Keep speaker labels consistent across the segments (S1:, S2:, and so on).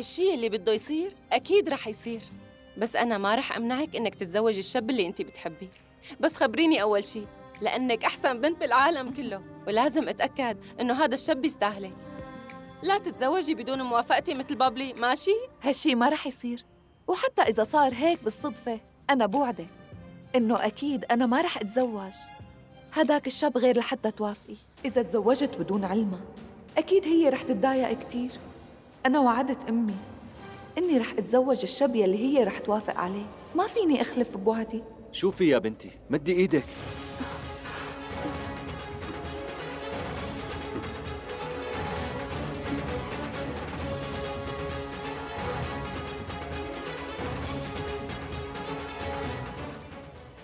S1: الشيء اللي بده يصير أكيد رح يصير. بس أنا ما رح أمنعك إنك تتزوج الشاب اللي أنت بتحبيه. بس خبريني أول شيء لأنك أحسن بنت بالعالم كله. ولازم أتأكد إنه هذا الشاب يستاهلك. لا تتزوجي بدون موافقتي مثل بابلي ماشي؟
S2: هالشي ما رح يصير. وحتى إذا صار هيك بالصدفة أنا بوعدك إنه أكيد أنا ما رح أتزوج. هداك الشاب غير لحتى توافقي. إذا تزوجت بدون علمها أكيد هي رح تتضايق كتير. أنا وعدت أمي إني رح أتزوج الشاب يلي هي رح توافق عليه. ما فيني أخلف بوعدي.
S3: شوفي يا بنتي مدي إيدك.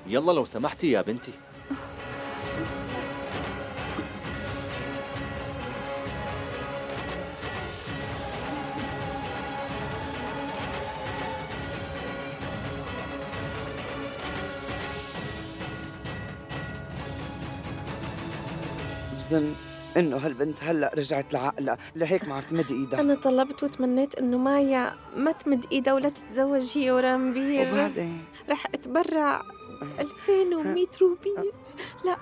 S3: يلا لو سمحتي يا بنتي.
S4: بظن إنه هالبنت هلأ رجعت لعقلها. لهيك ما عم تمد إيدها.
S5: أنا طلبت وتمنيت إنه مايا ما تمد إيدها ولا تتزوج هي ورامبير
S4: وبعدين؟
S5: رح أتبرع 2100 روبي. لا.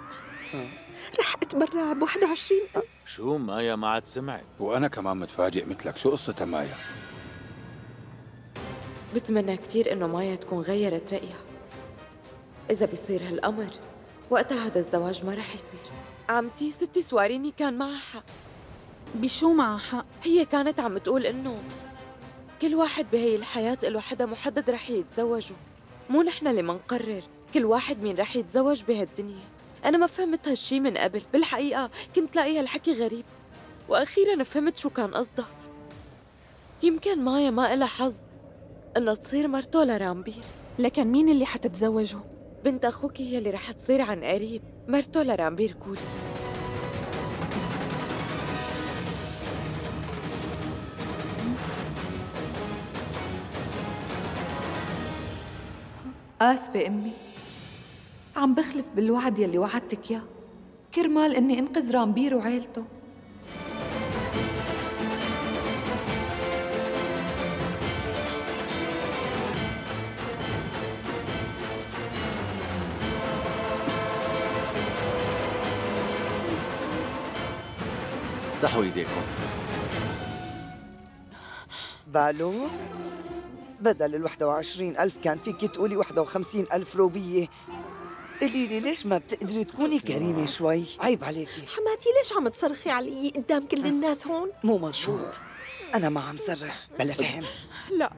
S5: رح أتبرع ب 21
S6: شو مايا ما عاد سمعت؟
S7: وأنا كمان متفاجئ مثلك. شو قصتها مايا؟
S8: بتمنى كتير إنه مايا تكون غيرت رأيها. إذا بيصير هالأمر. وقتها هذا الزواج ما رح يصير. عمتي ستي سواريني كان معها حق.
S9: بشو معها حق؟
S8: هي كانت عم تقول إنه كل واحد بهي الحياة له حدا محدد رح يتزوجه. مو نحن اللي منقرر كل واحد مين رح يتزوج بهالدنيا. أنا ما فهمت هالشي من قبل. بالحقيقة كنت لاقي هالحكي غريب. وأخيرا فهمت شو كان قصدها. يمكن مايا ما إلها حظ إنه تصير مرته لرامبير.
S9: لكن مين اللي حتتزوجه؟
S8: بنت أخوك هي اللي رح تصير عن قريب. مرته لرامبير كولي
S2: آسفة أمي. عم بخلف بالوعد يلي وعدتك إياه. كرمال إني أنقذ رامبير وعيلته.
S3: افتحوا ايديكم.
S4: بالو بدل ال 21 ألف كان فيك تقولي 51 ألف روبية. قولي لي ليش ما بتقدري تكوني كريمة شوي؟ عيب عليكي.
S5: حماتي ليش عم تصرخي علي؟ قدام كل الناس هون؟
S4: مو مزبوط. أنا ما عم صرخ بلا فهم.
S5: لا.